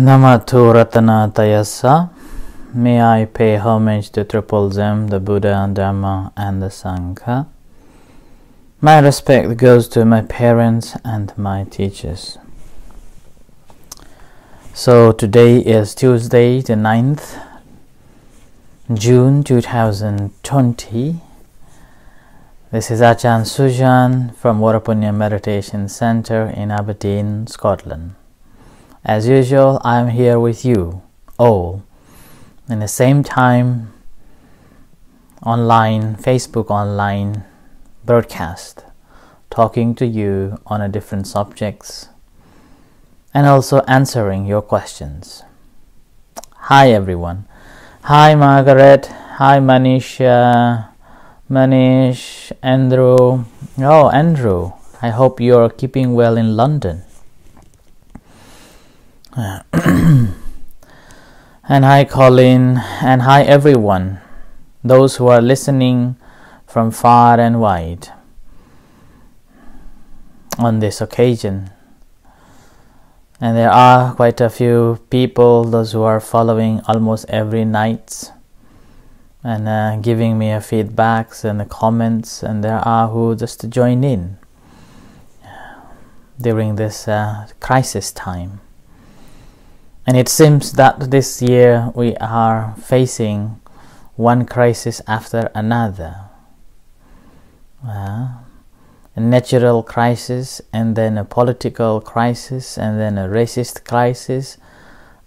Namato Ratana Tayasa. May I pay homage to Triple Gem, the Buddha, and Dharma, and the Sangha. My respect goes to my parents and my teachers. So today is Tuesday, the 9th June 2020. This is Ajahn Sujan from Varapunya Meditation Center in Aberdeen, Scotland. As usual, I am here with you all in the same time online, Facebook online broadcast, talking to you on a different subjects and also answering your questions. Hi everyone. Hi Margaret. Hi Manisha. Manish, Andrew. Oh, Andrew. I hope you're keeping well in London. and hi, Colin, and hi, everyone, those who are listening from far and wide on this occasion. And there are quite a few people, those who are following almost every night and uh, giving me a feedbacks and the comments, and there are who just join in during this uh, crisis time. And it seems that this year we are facing one crisis after another. Uh, a natural crisis, and then a political crisis, and then a racist crisis,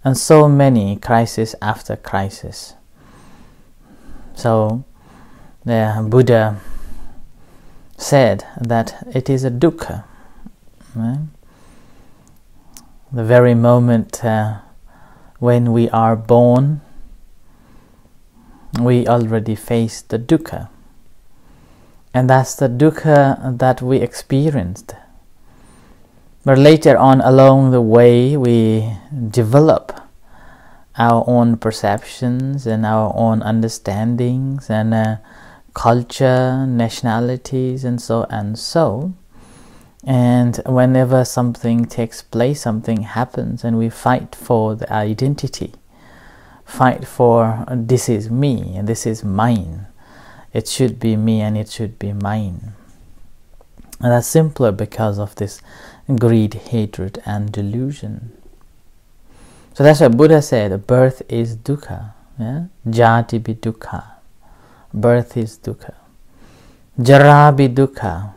and so many crises after crisis. So, the Buddha said that it is a dukkha. Right? The very moment uh, when we are born, we already face the dukkha. And that's the dukkha that we experienced. But later on, along the way, we develop our own perceptions and our own understandings and uh, culture, nationalities, and so and so. And whenever something takes place, something happens, and we fight for the identity, fight for this is me and this is mine. It should be me and it should be mine. And that's simpler because of this greed, hatred, and delusion. So that's what Buddha said birth is dukkha. Yeah? Jati bi dukkha. Birth is dukkha. Jara bi dukkha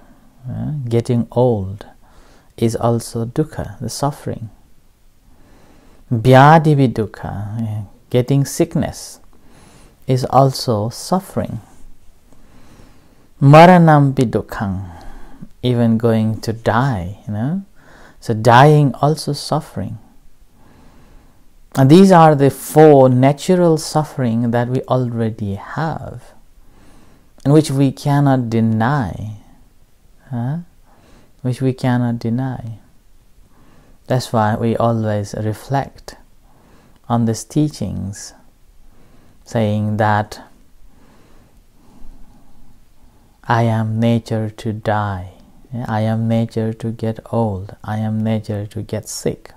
getting old is also dukkha, the suffering. Vyadhi dukkha, getting sickness, is also suffering. Maranam dukkha, even going to die, you know. So dying also suffering. And these are the four natural suffering that we already have, and which we cannot deny huh? which we cannot deny. That's why we always reflect on these teachings, saying that I am nature to die, I am nature to get old, I am nature to get sick.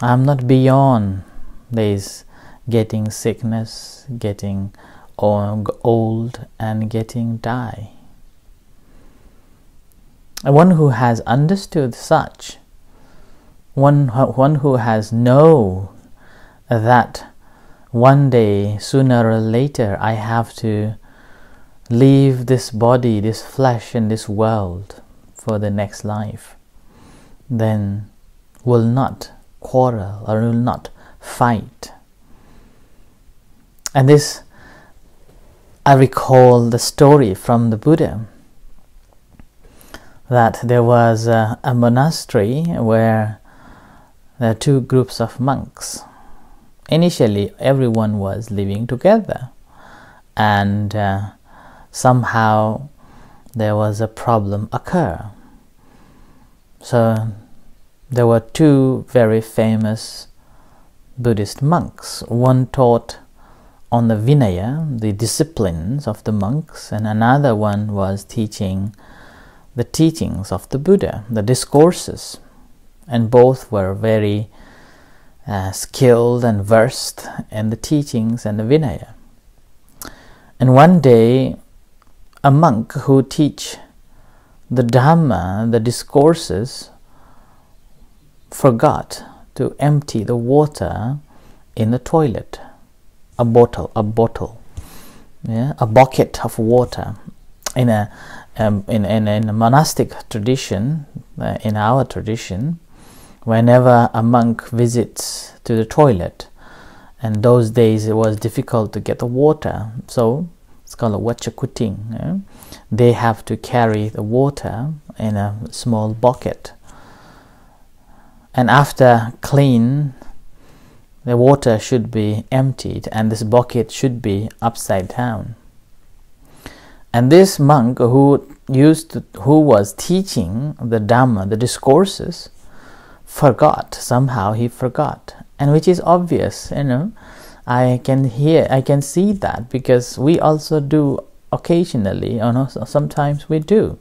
I am not beyond this getting sickness, getting old and getting die. One who has understood such, one, one who has know that one day, sooner or later, I have to leave this body, this flesh, and this world for the next life, then will not quarrel or will not fight. And this I recall the story from the Buddha that there was a, a monastery where there are two groups of monks. Initially, everyone was living together, and uh, somehow there was a problem occur. So there were two very famous Buddhist monks. One taught on the Vinaya, the disciplines of the monks, and another one was teaching the teachings of the Buddha, the discourses. and both were very uh, skilled and versed in the teachings and the Vinaya. And one day, a monk who teach the Dhamma, the discourses, forgot to empty the water in the toilet, a bottle, a bottle, yeah, a bucket of water. In a um, in, in, in a monastic tradition, uh, in our tradition, whenever a monk visits to the toilet, and those days it was difficult to get the water, so it's called a wachakuting. Yeah? They have to carry the water in a small bucket, and after clean, the water should be emptied, and this bucket should be upside down. And this monk who used to, who was teaching the Dhamma, the discourses, forgot somehow he forgot and which is obvious you know i can hear i can see that because we also do occasionally know sometimes we do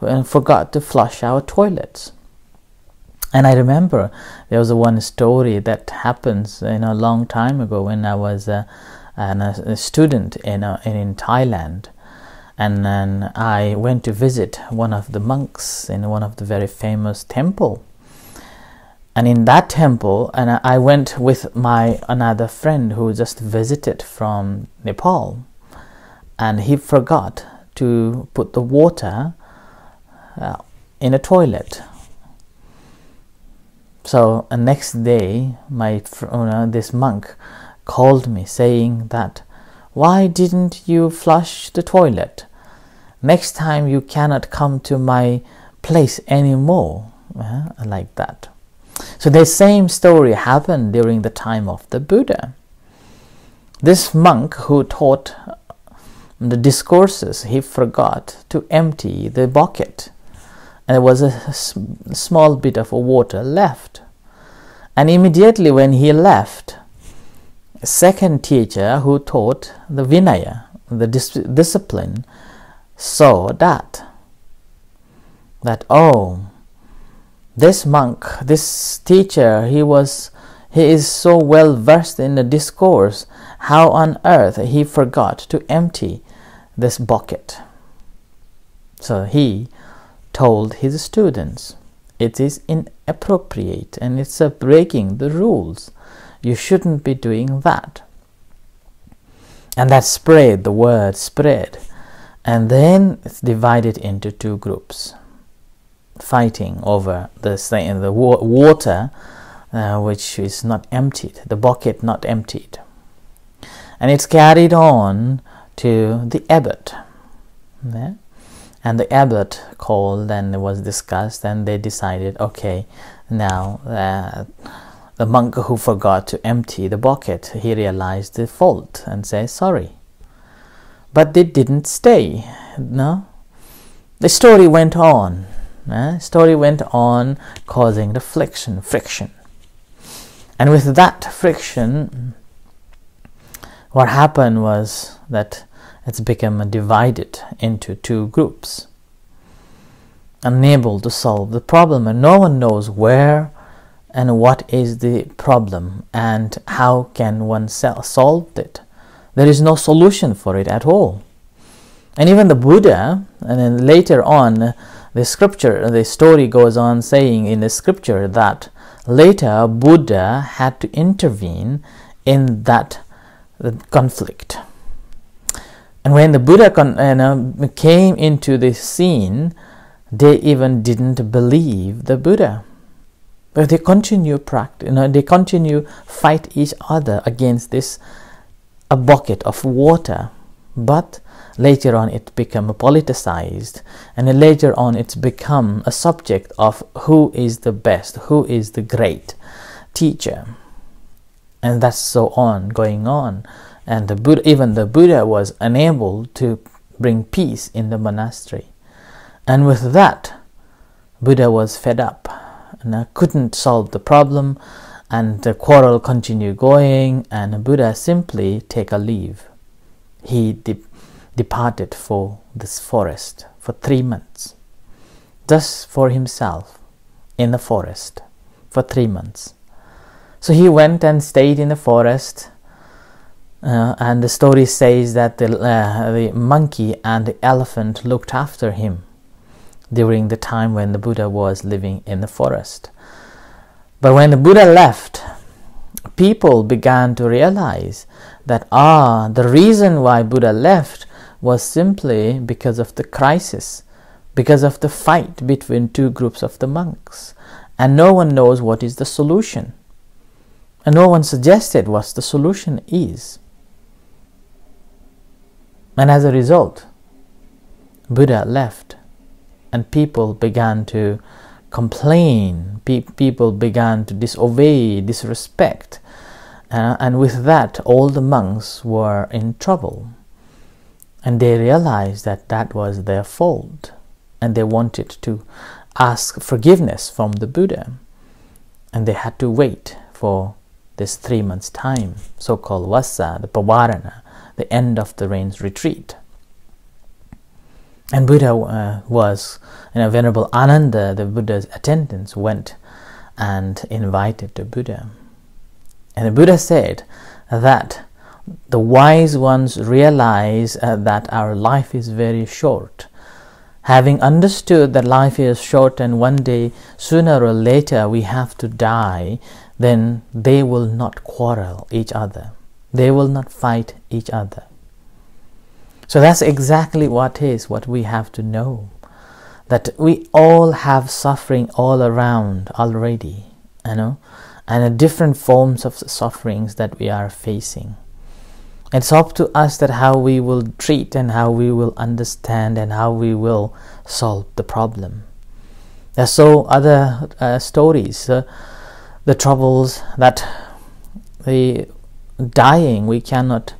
and forgot to flush our toilets and i remember there was one story that happens you know a long time ago when i was uh, a, uh, a student in, uh, a, in thailand. And then i went to visit one of the monks in one of the very famous temple. And in that temple and i went with my another friend who just visited from nepal. And he forgot to put the water uh, in a toilet so the next day my know, this monk called me saying that why didn't you flush the toilet? Next time you cannot come to my place anymore. Uh, like that. So the same story happened during the time of the Buddha. This monk who taught the discourses, he forgot to empty the bucket, and there was a small bit of water left. And immediately when he left, a second teacher who taught the Vinaya, the dis- discipline, saw that. That, oh, this monk, this teacher, he was he is so well versed in the discourse, how on earth he forgot to empty this bucket. So he told his students, it is inappropriate and it's a breaking the rules. You shouldn't be doing that. And that spread, the word spread. And then it's divided into two groups fighting over the the water uh, which is not emptied, the bucket not emptied. And it's carried on to the abbot. Yeah? And the abbot called and it was discussed, and they decided okay, now uh, the monk who forgot to empty the bucket, he realized the fault and said sorry. But they didn't stay. No? The story went on uh, story went on causing the friction friction and with that friction what happened was that it's become divided into two groups unable to solve the problem and no one knows where and what is the problem and how can one solve it there is no solution for it at all and even the buddha and then later on the scripture, the story goes on saying in the scripture that later Buddha had to intervene in that conflict. And when the Buddha you uh, know, came into the scene, they even didn't believe the Buddha. But they continue practice, you know, they continue fight each other against this a bucket of water. But later on it become politicized and later on it's become a subject of who is the best who is the great teacher and that's so on going on and the buddha even the buddha was unable to bring peace in the monastery and with that buddha was fed up and uh, couldn't solve the problem and the quarrel continued going and buddha simply take a leave he did departed for this forest for three months, just for himself, in the forest for three months. So he went and stayed in the forest. Uh, and the story says that the, uh, the monkey and the elephant looked after him during the time when the Buddha was living in the forest. But when the Buddha left, people began to realize that ah, the reason why Buddha left was simply because of the crisis, because of the fight between two groups of the monks. And no one knows what is the solution. And no one suggested what the solution is. And as a result, Buddha left and people began to complain, Pe- people began to disobey, disrespect. Uh, and with that, all the monks were in trouble. And they realized that that was their fault. And they wanted to ask forgiveness from the Buddha. And they had to wait for this three months' time, so called Vassa, the Pavarana, the end of the rains retreat. And Buddha uh, was, you know, Venerable Ananda, the Buddha's attendants, went and invited the Buddha. And the Buddha said that the wise ones realize uh, that our life is very short. Having understood that life is short and one day, sooner or later, we have to die, then they will not quarrel each other. They will not fight each other. So that's exactly what is what we have to know. That we all have suffering all around already, you know, and different forms of sufferings that we are facing. It's up to us that how we will treat and how we will understand and how we will solve the problem. There's so other uh, stories, uh, the troubles that the dying we cannot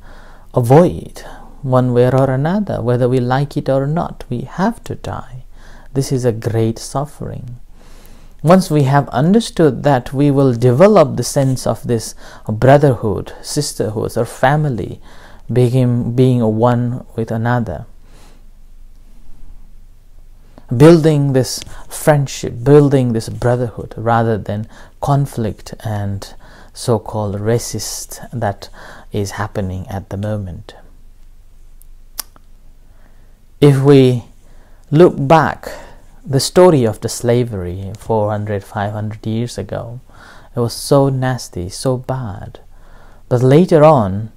avoid one way or another, whether we like it or not. We have to die. This is a great suffering. Once we have understood that, we will develop the sense of this brotherhood, sisterhood, or family, being, being one with another. Building this friendship, building this brotherhood, rather than conflict and so called racist that is happening at the moment. If we look back the story of the slavery 400 500 years ago it was so nasty so bad but later on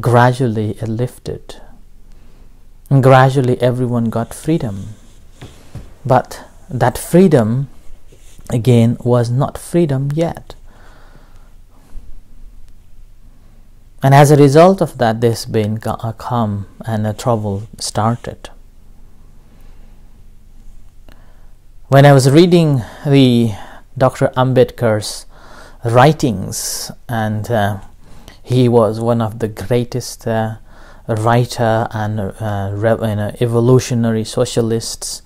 gradually it lifted. And gradually everyone got freedom. But that freedom again was not freedom yet and as a result of that been a calm and a trouble started when I was reading the Dr. Ambedkar's writings, and uh, he was one of the greatest uh, writer and uh, you know, evolutionary socialists,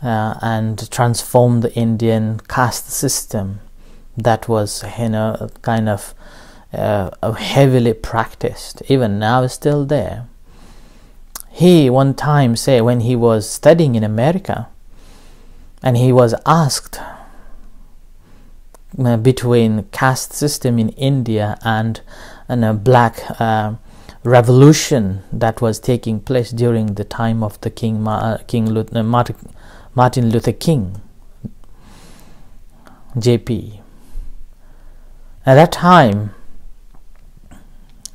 uh, and transformed the Indian caste system that was you know kind of uh, heavily practiced. Even now, still there. He one time said when he was studying in America and he was asked uh, between caste system in India and, and a black uh, revolution that was taking place during the time of the King, uh, King Luther, uh, Martin Luther King, JP. At that time,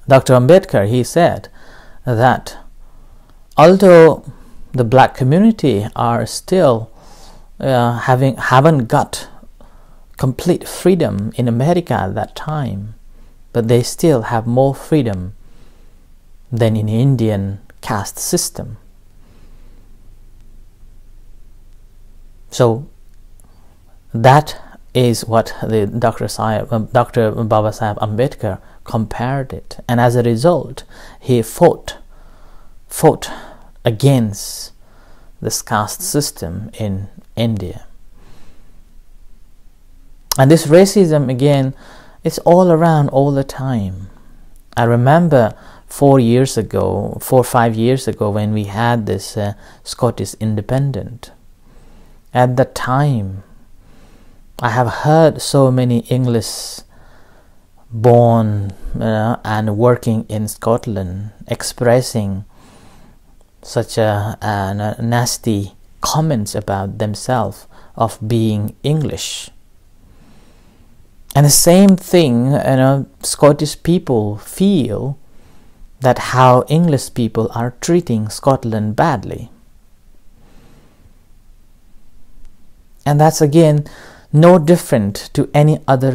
Dr. Ambedkar he said that although the black community are still uh, having haven't got complete freedom in America at that time, but they still have more freedom than in the Indian caste system. So that is what the Dr. Sahib, uh, Dr. Baba Sahib Ambedkar compared it, and as a result, he fought fought against this caste system in India. And this racism, again, it's all around all the time. I remember four years ago, four or five years ago, when we had this uh, Scottish independent. At that time, I have heard so many English born and working in Scotland expressing such a, a, nasty comments about themselves of being English. And the same thing, you know, Scottish people feel that how English people are treating Scotland badly. And that's again no different to any other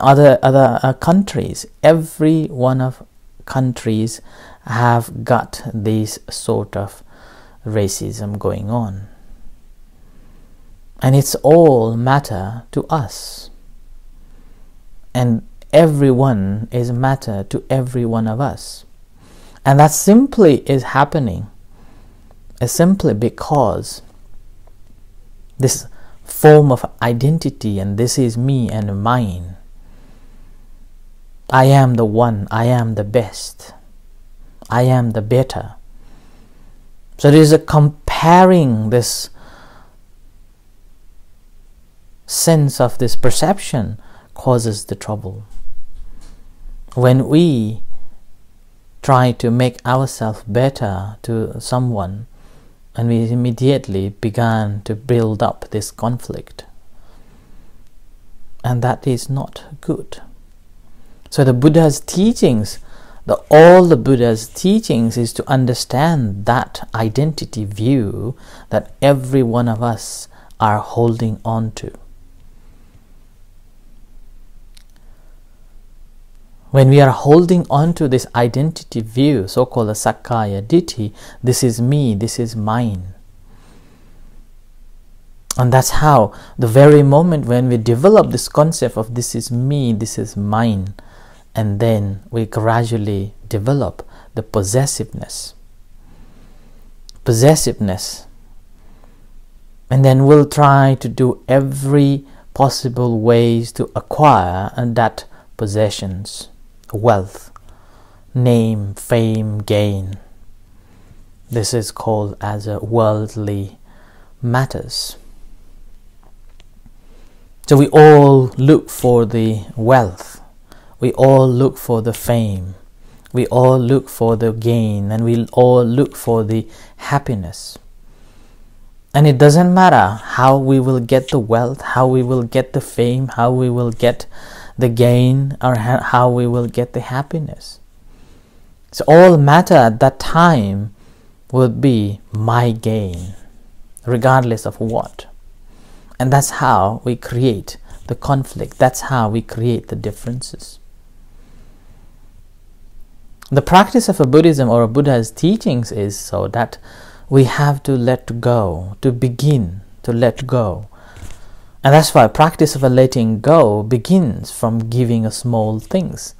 other other uh, countries. Every one of countries have got this sort of racism going on. And it's all matter to us. And everyone is matter to every one of us. And that simply is happening is simply because this form of identity and this is me and mine. I am the one, I am the best, I am the better. So there is a comparing this sense of this perception causes the trouble. When we try to make ourselves better to someone, and we immediately began to build up this conflict. And that is not good. So the Buddha's teachings, the all the Buddha's teachings is to understand that identity view that every one of us are holding on to. When we are holding on to this identity view, so called a Sakkaya Ditthi, this is me, this is mine. And that's how the very moment when we develop this concept of this is me, this is mine, and then we gradually develop the possessiveness. Possessiveness. And then we'll try to do every possible ways to acquire that possessions wealth, name, fame, gain. This is called as a worldly matters. So we all look for the wealth, we all look for the fame, we all look for the gain, and we all look for the happiness. And it doesn't matter how we will get the wealth, how we will get the fame, how we will get the gain or how we will get the happiness. So all matter at that time would be my gain, regardless of what. And that's how we create the conflict. That's how we create the differences. The practice of a Buddhism or a Buddha's teachings is so that we have to let go, to begin to let go and that's why practice of a letting go begins from giving small things.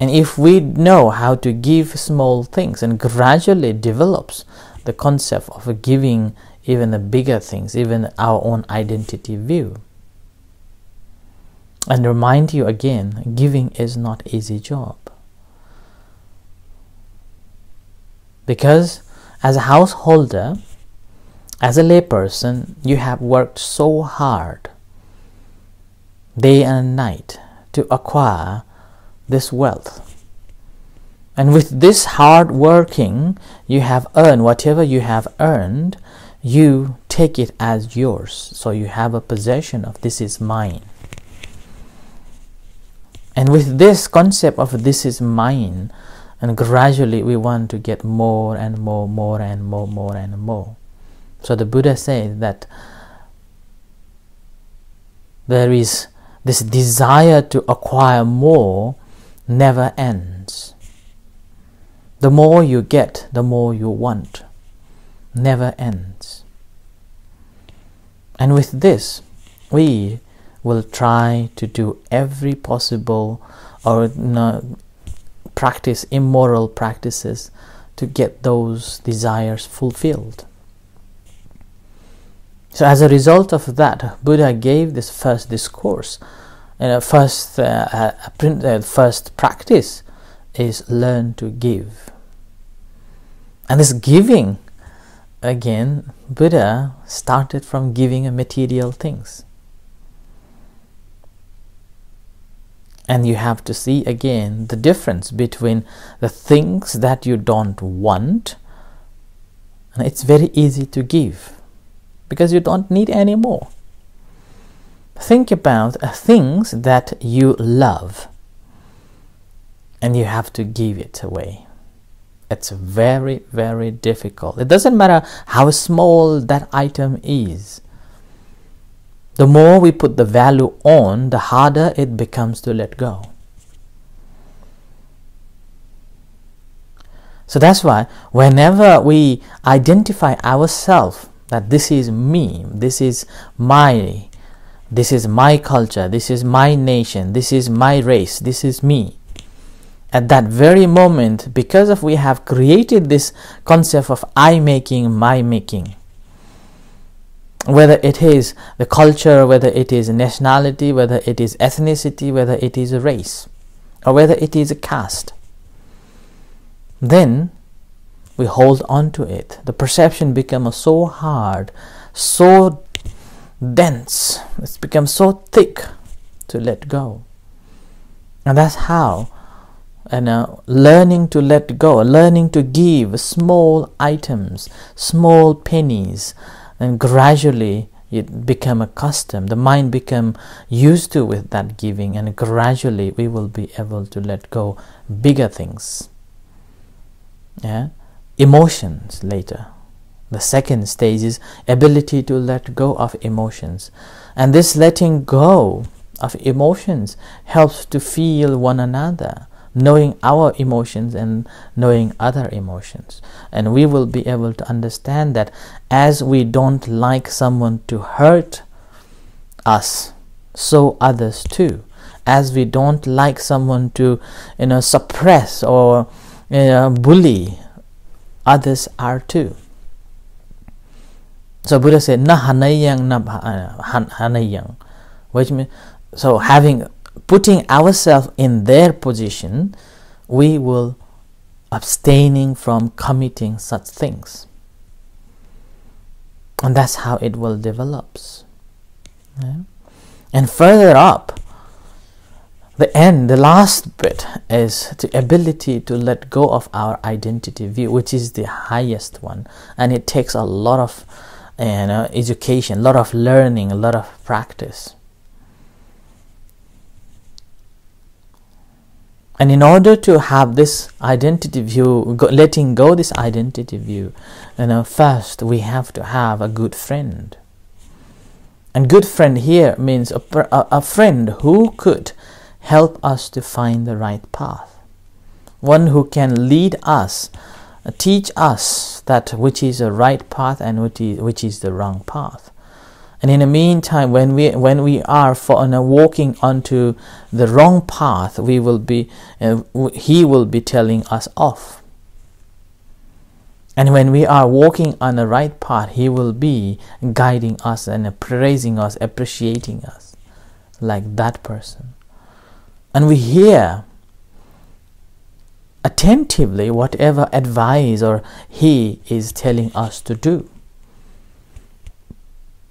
And if we know how to give small things and gradually develops the concept of giving even the bigger things, even our own identity view. And remind you again, giving is not easy job. Because as a householder, as a layperson, you have worked so hard, day and night, to acquire this wealth. And with this hard working, you have earned whatever you have earned, you take it as yours. So you have a possession of this is mine. And with this concept of this is mine, and gradually we want to get more and more, more and more, more and more. So the Buddha says that there is this desire to acquire more never ends. The more you get, the more you want. Never ends. And with this, we will try to do every possible or practice immoral practices to get those desires fulfilled. So as a result of that, Buddha gave this first discourse, and first uh, uh, uh, first practice is learn to give. And this giving, again, Buddha started from giving material things. And you have to see again the difference between the things that you don't want, and it's very easy to give because you don't need any more. Think about things that you love and you have to give it away. It's very, very difficult. It doesn't matter how small that item is. The more we put the value on, the harder it becomes to let go. So that's why whenever we identify ourselves that this is me, this is my, this is my culture, this is my nation, this is my race, this is me, at that very moment, because of we have created this concept of I making, my making, whether it is the culture, whether it is nationality, whether it is ethnicity, whether it is a race, or whether it is a caste, then we hold on to it. The perception becomes so hard, so dense, it's become so thick to let go. And that's how and uh, learning to let go, learning to give small items, small pennies, and gradually it become accustomed. The mind become used to with that giving, and gradually we will be able to let go bigger things. Yeah, emotions later. The second stage is ability to let go of emotions, and this letting go of emotions helps to feel one another knowing our emotions and knowing other emotions. And we will be able to understand that as we don't like someone to hurt us, so others too. As we don't like someone to, you know, suppress or you know, bully, others are too. So Buddha said, "Na hanayang na uh, hanayang," which means so having putting ourselves in their position, we will abstaining from committing such things. And that's how it will develops. Yeah? And further up, the end, the last bit is the ability to let go of our identity view, which is the highest one, and it takes a lot of you know, education, a lot of learning, a lot of practice. And in order to have this identity view, go, letting go this identity view, you know, first we have to have a good friend. And good friend here means a, a, a friend who could help us to find the right path. One who can lead us, teach us that which is the right path and which is, which is the wrong path. And in the meantime, when we when we are for, uh, walking onto the wrong path, we will be uh, he will be telling us off. And when we are walking on the right path, he will be guiding us and praising us, appreciating us, like that person. And we hear attentively whatever advice or he is telling us to do.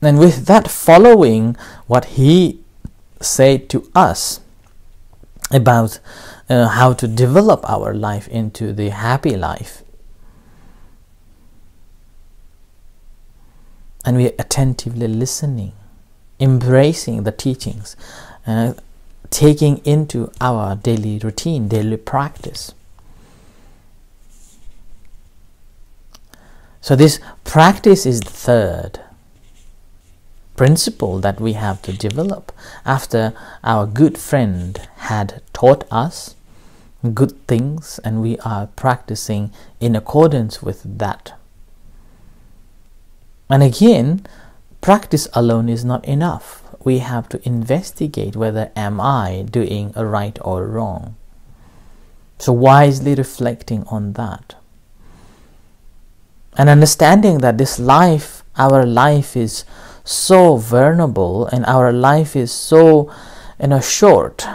And with that, following what he said to us about uh, how to develop our life into the happy life. And we are attentively listening, embracing the teachings, uh, taking into our daily routine, daily practice. So, this practice is the third principle that we have to develop after our good friend had taught us good things and we are practicing in accordance with that. And again, practice alone is not enough. We have to investigate whether am I doing a right or wrong. So wisely reflecting on that. And understanding that this life, our life is so vulnerable and our life is so you know short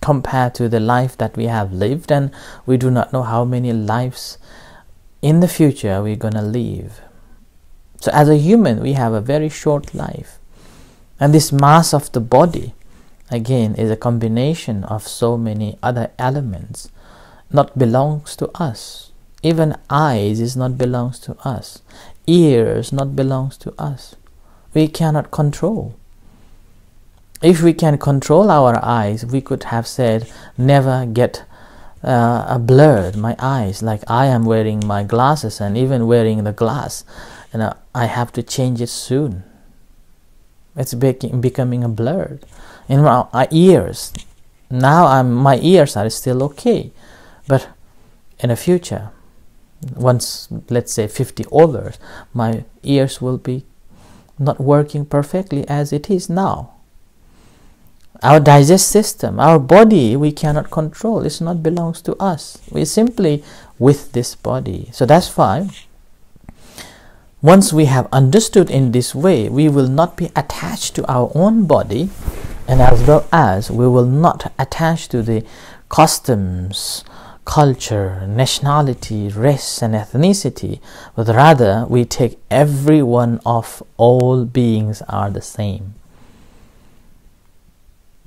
compared to the life that we have lived and we do not know how many lives in the future we're going to live so as a human we have a very short life and this mass of the body again is a combination of so many other elements not belongs to us. Even eyes is not belongs to us. Ears not belongs to us. We cannot control. If we can control our eyes we could have said never get uh, a blurred. My eyes like i am wearing my glasses and even wearing the glass and uh, i have to change it soon it's becoming a blur. in my ears. Now I'm, my ears are still okay. But in the future once let's say 50 over my ears will be not working perfectly as it is now. Our digest system our body we cannot control. It's not belongs to us. We simply with this body. So that's why once we have understood in this way we will not be attached to our own body and as well as we will not attach to the customs culture, nationality, race, and ethnicity, but rather we take every one of all beings are the same.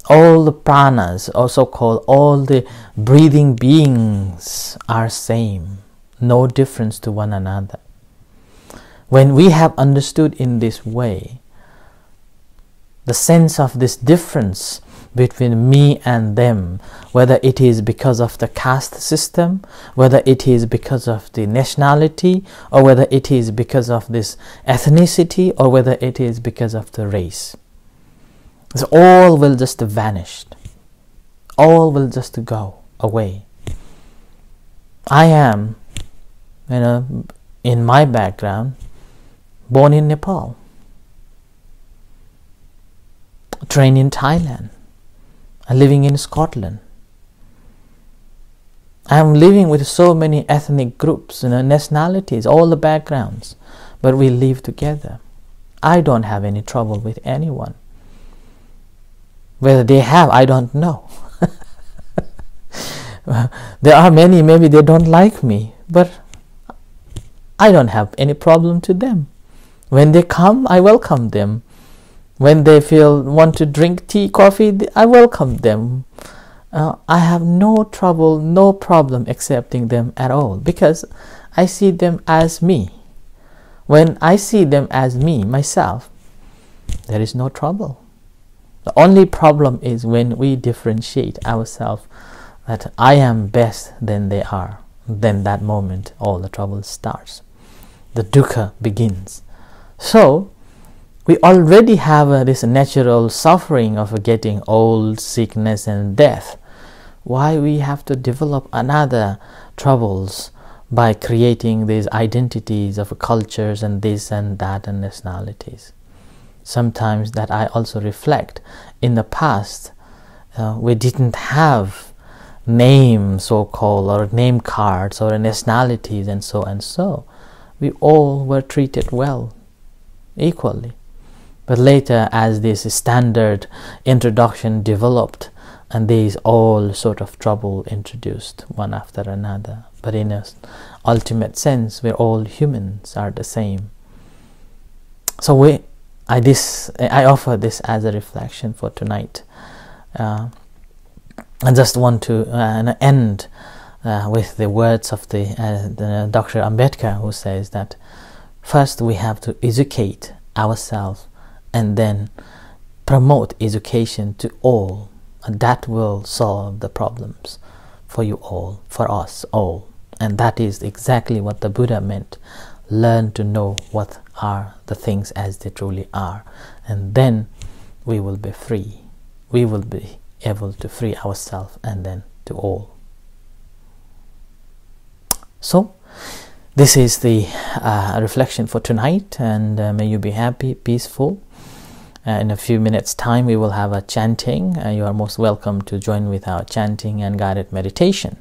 All the pranas, also called all the breathing beings, are same, no difference to one another. When we have understood in this way, the sense of this difference between me and them, whether it is because of the caste system, whether it is because of the nationality, or whether it is because of this ethnicity, or whether it is because of the race. So all will just vanish. All will just go away. I am, you know, in my background, born in Nepal, trained in Thailand, living in Scotland. I am living with so many ethnic groups, you know, nationalities, all the backgrounds, but we live together. I don't have any trouble with anyone. Whether they have, I don't know. there are many, maybe they don't like me, but I don't have any problem to them. When they come, I welcome them. When they feel want to drink tea, coffee, I welcome them. Uh, I have no trouble, no problem accepting them at all because I see them as me. When I see them as me, myself, there is no trouble. The only problem is when we differentiate ourselves that I am best than they are. Then that moment all the trouble starts. The dukkha begins. So we already have uh, this natural suffering of getting old, sickness, and death. Why we have to develop another troubles by creating these identities of cultures and this and that and nationalities? Sometimes that I also reflect in the past, uh, we didn't have names so called or name cards or nationalities and so and so. We all were treated well, equally but later, as this standard introduction developed, and these all sort of trouble introduced one after another. But in an ultimate sense, we're all humans are the same. So we, I this I offer this as a reflection for tonight. Uh, I just want to uh, end uh, with the words of the, uh, the Dr. Ambedkar, who says that first we have to educate ourselves and then promote education to all. And that will solve the problems for you all for us all. And that is exactly what the buddha meant. Learn to know what are the things as they truly are. And then we will be free. We will be able to free ourselves and then to all. So this is the uh, reflection for tonight and uh, may you be happy peaceful. Uh, in a few minutes time we will have a chanting. Uh, you are most welcome to join with our chanting and guided meditation.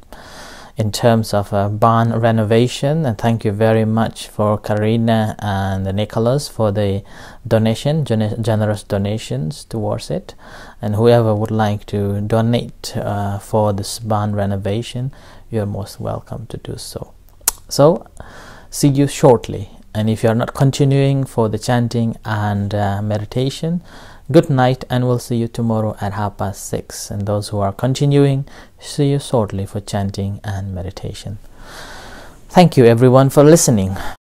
In terms of uh, barn renovation and thank you very much for Karina and Nicholas for the donation gen- generous donations towards it. And whoever would like to donate uh, for this barn renovation you are most welcome to do so so see you shortly and if you are not continuing for the chanting and uh, meditation Good night, and we'll see you tomorrow at half past six. And those who are continuing, see you shortly for chanting and meditation. Thank you, everyone, for listening.